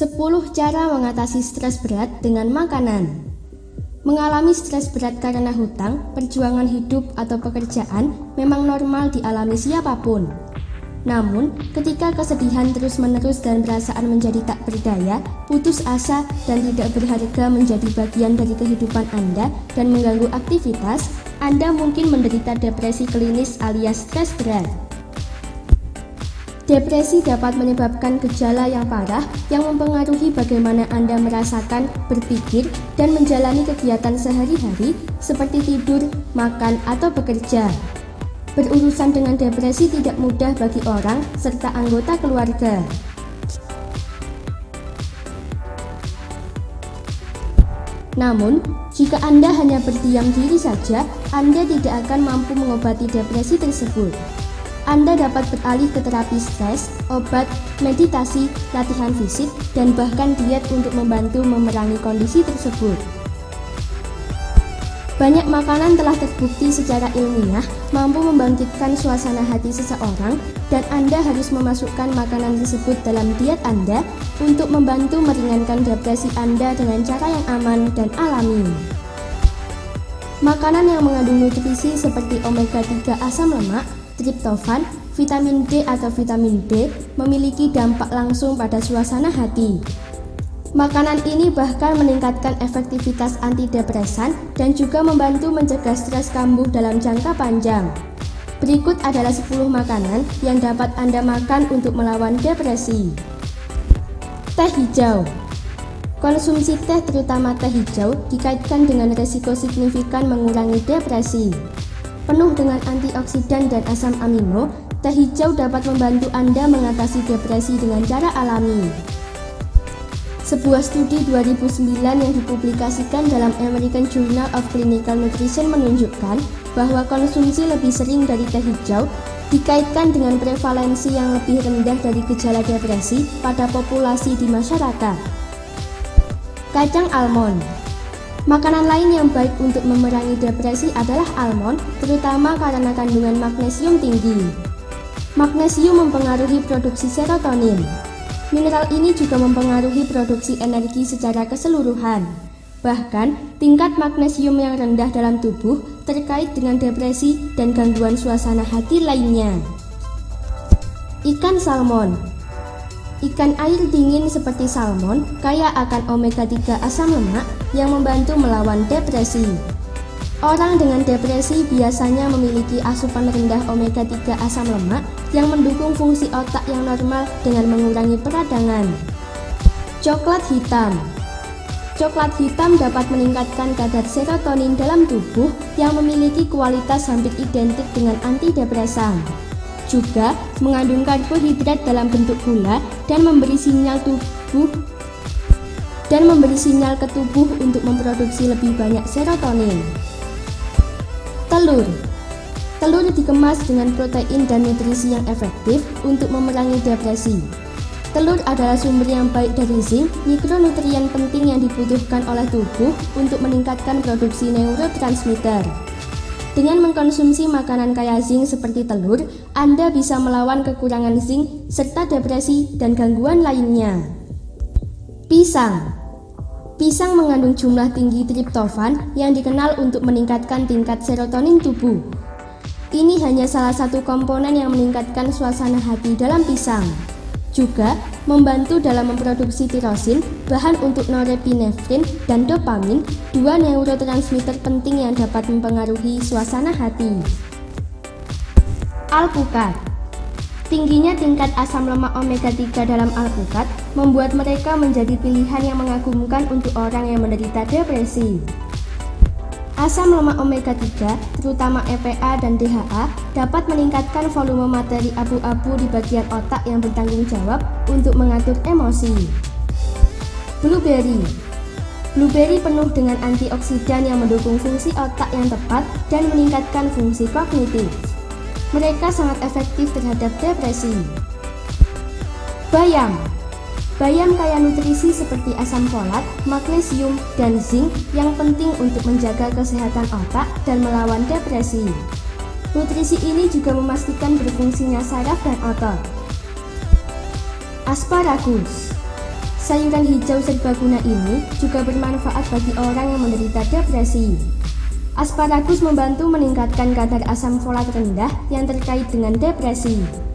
Sepuluh cara mengatasi stres berat dengan makanan. Mengalami stres berat karena hutang, perjuangan hidup, atau pekerjaan memang normal dialami siapa pun. Namun, ketika kesedihan terus-menerus dan perasaan menjadi tak berdaya, putus asa, dan tidak berharga menjadi bagian dari kehidupan Anda dan mengganggu aktivitas, Anda mungkin menderita depresi klinis alias stres berat. Depresi dapat menyebabkan gejala yang parah yang mempengaruhi bagaimana Anda merasakan, berpikir, dan menjalani kegiatan sehari-hari seperti tidur, makan, atau bekerja. Berurusan dengan depresi tidak mudah bagi orang serta anggota keluarga. Namun, jika Anda hanya berdiam diri saja, Anda tidak akan mampu mengobati depresi tersebut. Anda dapat beralih ke terapi stres, obat, meditasi, latihan fisik, dan bahkan diet untuk membantu memerangi kondisi tersebut. Banyak makanan telah terbukti secara ilmiah mampu membangkitkan suasana hati seseorang dan Anda harus memasukkan makanan tersebut dalam diet Anda untuk membantu meringankan depresi Anda dengan cara yang aman dan alami. Makanan yang mengandung nutrisi seperti omega 3 asam lemak, triptofan, vitamin D atau vitamin B memiliki dampak langsung pada suasana hati. Makanan ini bahkan meningkatkan efektivitas antidepresan dan juga membantu mencegah stres kambuh dalam jangka panjang. Berikut adalah 10 makanan yang dapat Anda makan untuk melawan depresi. Teh hijau Konsumsi teh terutama teh hijau dikaitkan dengan resiko signifikan mengurangi depresi. Penuh dengan antioksidan dan asam amino, teh hijau dapat membantu Anda mengatasi depresi dengan cara alami. Sebuah studi 2009 yang dipublikasikan dalam American Journal of Clinical Nutrition menunjukkan bahwa konsumsi lebih sering dari teh hijau dikaitkan dengan prevalensi yang lebih rendah dari gejala depresi pada populasi di masyarakat. Kacang almond Makanan lain yang baik untuk memerangi depresi adalah almond, terutama karena kandungan magnesium tinggi. Magnesium mempengaruhi produksi serotonin, Mineral ini juga mempengaruhi produksi energi secara keseluruhan. Bahkan, tingkat magnesium yang rendah dalam tubuh terkait dengan depresi dan gangguan suasana hati lainnya. Ikan salmon Ikan air dingin seperti salmon kaya akan omega 3 asam lemak yang membantu melawan depresi. Orang dengan depresi biasanya memiliki asupan rendah omega 3 asam lemak yang mendukung fungsi otak yang normal dengan mengurangi peradangan. Coklat hitam Coklat hitam dapat meningkatkan kadar serotonin dalam tubuh yang memiliki kualitas hampir identik dengan antidepresan. Juga mengandung karbohidrat dalam bentuk gula dan memberi sinyal tubuh dan memberi sinyal ke tubuh untuk memproduksi lebih banyak serotonin. Telur Telur dikemas dengan protein dan nutrisi yang efektif untuk memerangi depresi. Telur adalah sumber yang baik dari zinc, mikronutrien penting yang dibutuhkan oleh tubuh untuk meningkatkan produksi neurotransmitter. Dengan mengkonsumsi makanan kaya zinc seperti telur, Anda bisa melawan kekurangan zinc serta depresi dan gangguan lainnya. Pisang Pisang mengandung jumlah tinggi triptofan yang dikenal untuk meningkatkan tingkat serotonin tubuh. Ini hanya salah satu komponen yang meningkatkan suasana hati dalam pisang. Juga membantu dalam memproduksi tirosin, bahan untuk norepinefrin dan dopamin, dua neurotransmitter penting yang dapat mempengaruhi suasana hati. Alpukat Tingginya tingkat asam lemak omega 3 dalam alpukat membuat mereka menjadi pilihan yang mengagumkan untuk orang yang menderita depresi. Asam lemak omega 3, terutama EPA dan DHA, dapat meningkatkan volume materi abu-abu di bagian otak yang bertanggung jawab untuk mengatur emosi. Blueberry Blueberry penuh dengan antioksidan yang mendukung fungsi otak yang tepat dan meningkatkan fungsi kognitif. Mereka sangat efektif terhadap depresi. Bayam Bayam kaya nutrisi seperti asam folat, magnesium, dan zinc yang penting untuk menjaga kesehatan otak dan melawan depresi. Nutrisi ini juga memastikan berfungsinya saraf dan otot. Asparagus Sayuran hijau serbaguna ini juga bermanfaat bagi orang yang menderita depresi. Asparagus membantu meningkatkan kadar asam folat rendah yang terkait dengan depresi.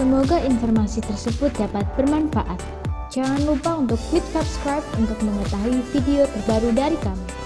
Semoga informasi tersebut dapat bermanfaat. Jangan lupa untuk klik subscribe untuk mengetahui video terbaru dari kami.